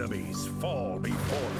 enemies fall before me.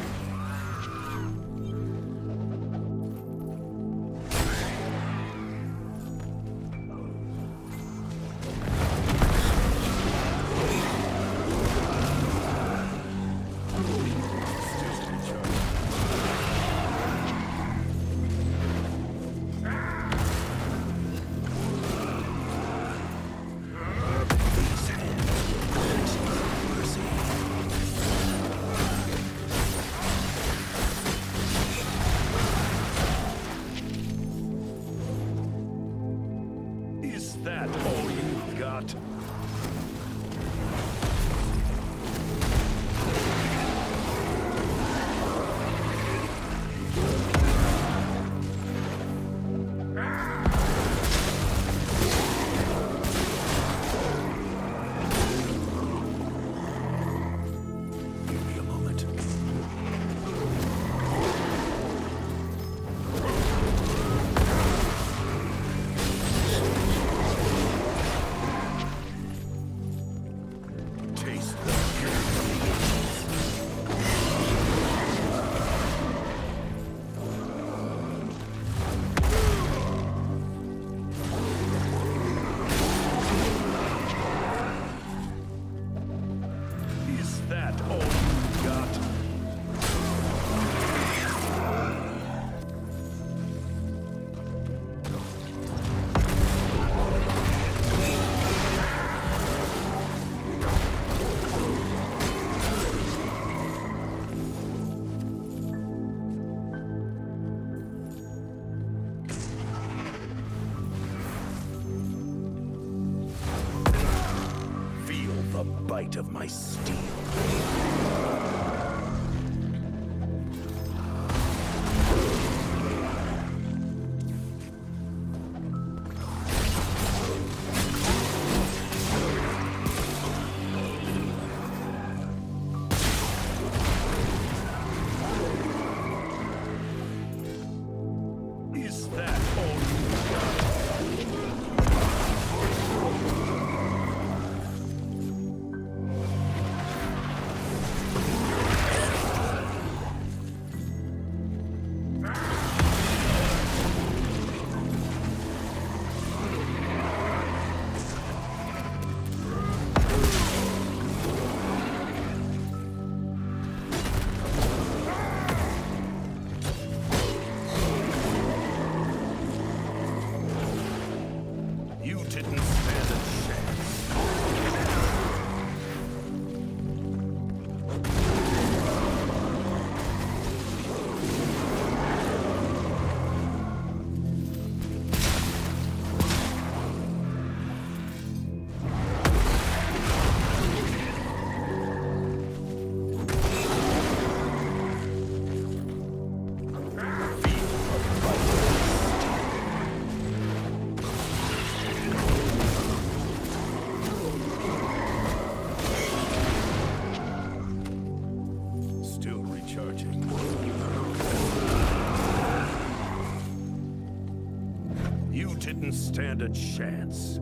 didn't stand a chance.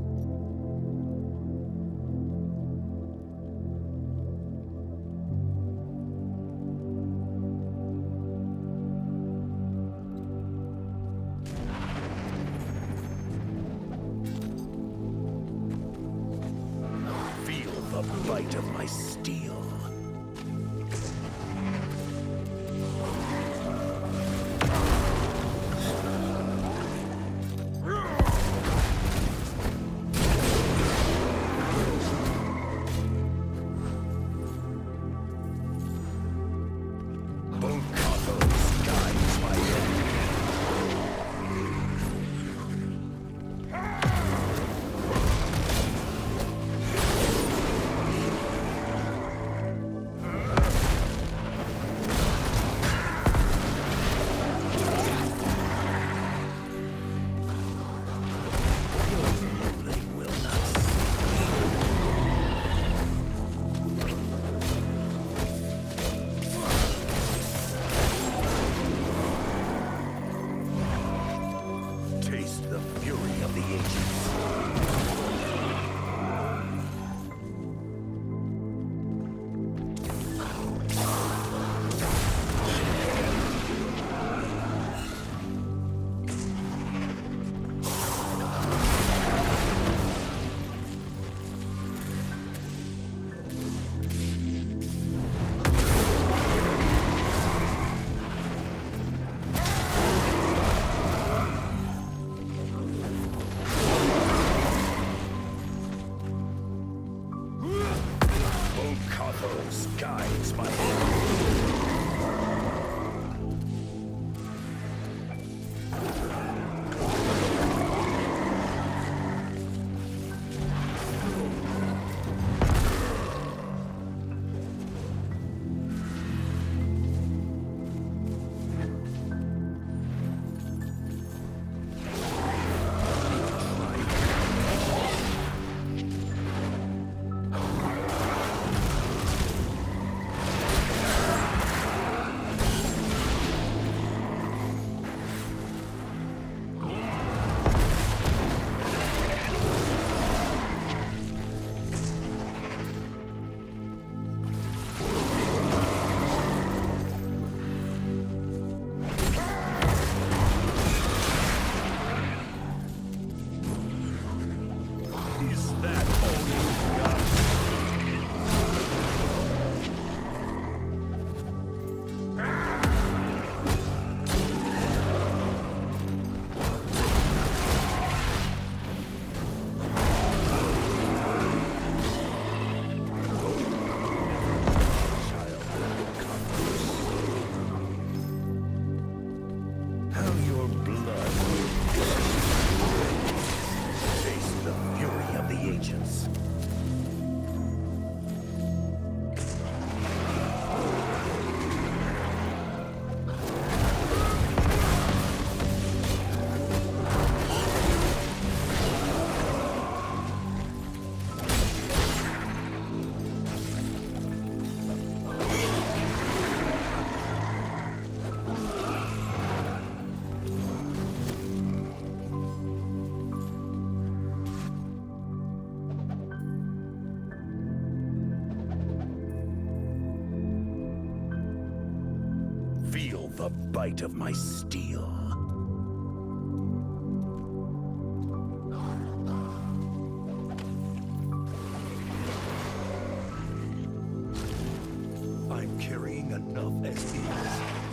my steel. I'm carrying enough as is.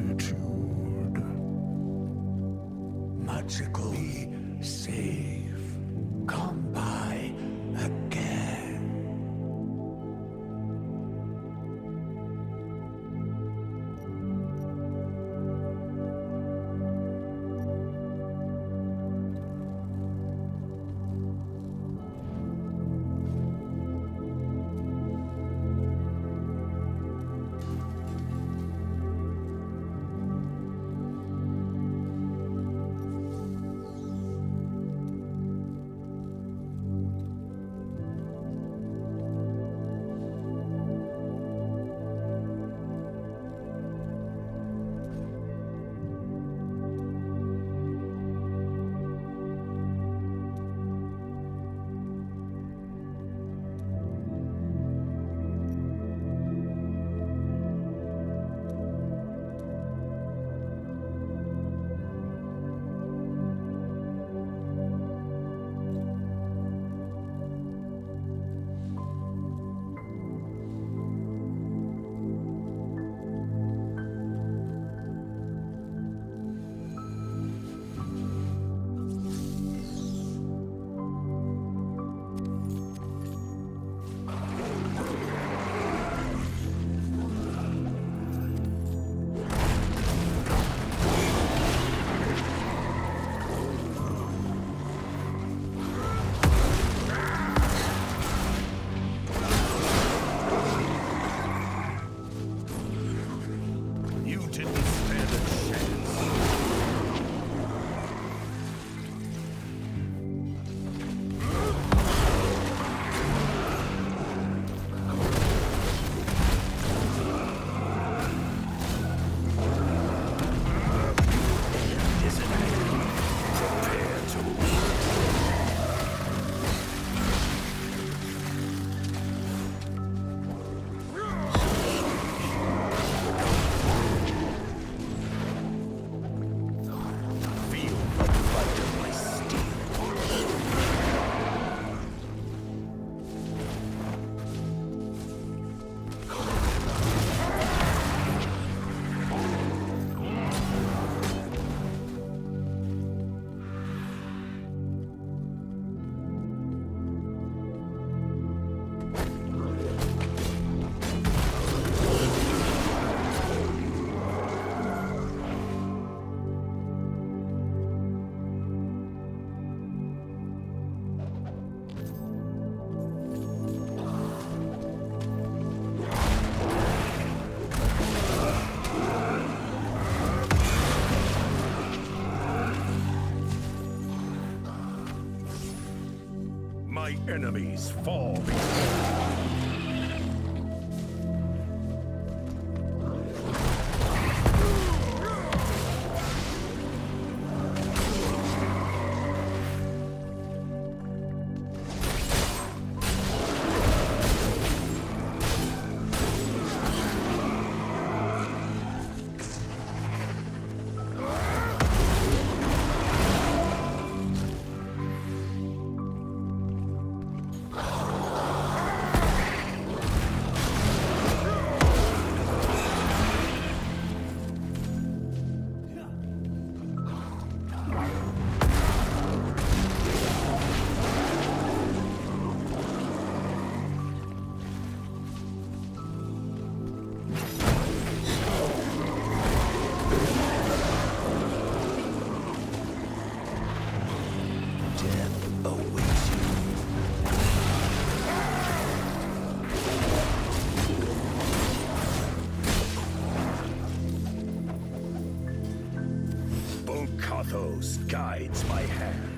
Gratitude. Enemies fall Guides my hand.